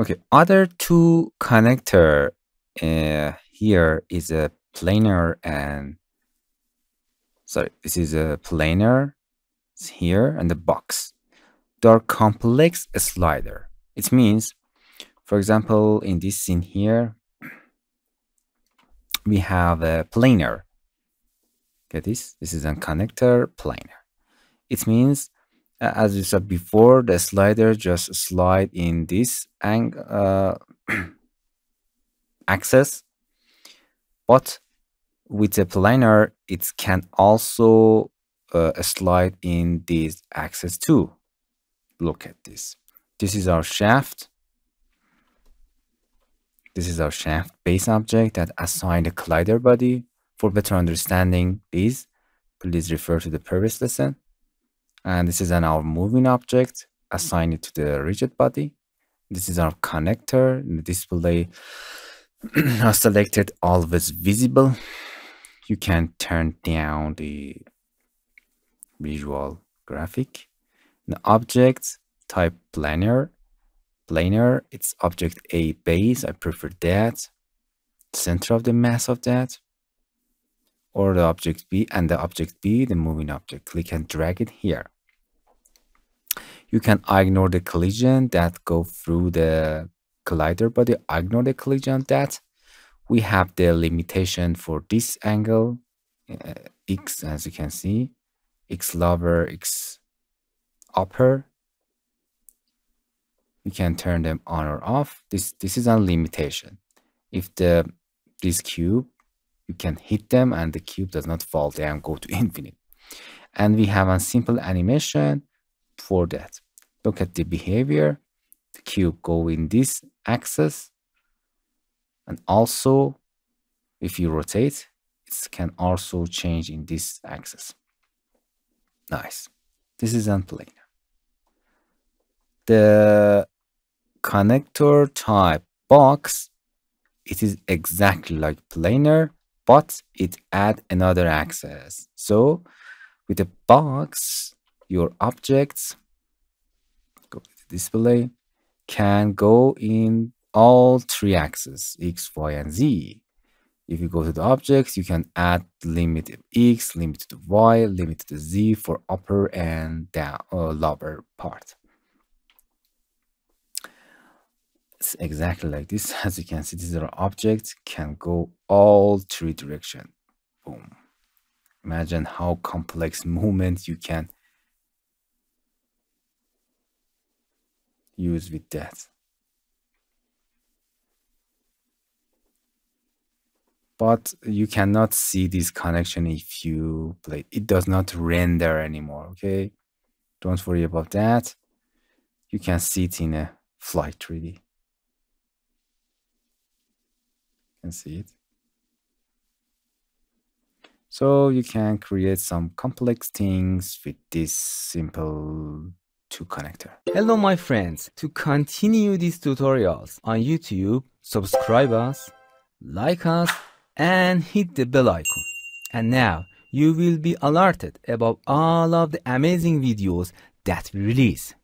Okay, other two connector uh, here is a planar and sorry, this is a planar it's here and the box. They are complex slider. It means, for example, in this scene here, we have a planar. Get this? This is a connector planar. It means as you said before, the slider just slide in this ang uh, axis, but with the planar, it can also uh, slide in this axis too. Look at this. This is our shaft. This is our shaft base object that assigned a collider body. For better understanding these, please refer to the previous lesson and this is an our moving object assign it to the rigid body. This is our connector. The display are selected always visible. You can turn down the visual graphic. The object type planar planar. It's object a base. I prefer that. Center of the mass of that or the object B and the object B, the moving object. Click and drag it here. You can ignore the collision that go through the collider body. Ignore the collision that we have the limitation for this angle uh, x as you can see x lower x upper you can turn them on or off this this is a limitation if the this cube you can hit them and the cube does not fall down go to infinite. And we have a simple animation for that. Look at the behavior the cube go in this axis. And also if you rotate it can also change in this axis. Nice. This is unplanar the connector type box it is exactly like planar but it add another axis. So with the box, your objects go to display can go in all three axes, x, y, and z. If you go to the objects, you can add limit to x, limit to y, limit to z for upper and down uh, lower part. It's exactly like this. As you can see these are objects can go all three direction. Boom. Imagine how complex movement you can use with that. But you cannot see this connection if you play it does not render anymore okay? Don't worry about that. You can see it in a flight 3d can see it. So you can create some complex things with this simple two connector. Hello my friends, to continue these tutorials on YouTube, subscribe us, like us and hit the bell icon. And now you will be alerted about all of the amazing videos that we release.